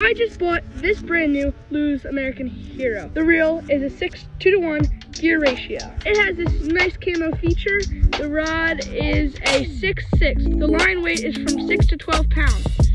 I just bought this brand new Lew's American Hero. The reel is a 6 2 to 1 gear ratio. It has this nice camo feature. The rod is a 6 6. The line weight is from 6 to 12 pounds.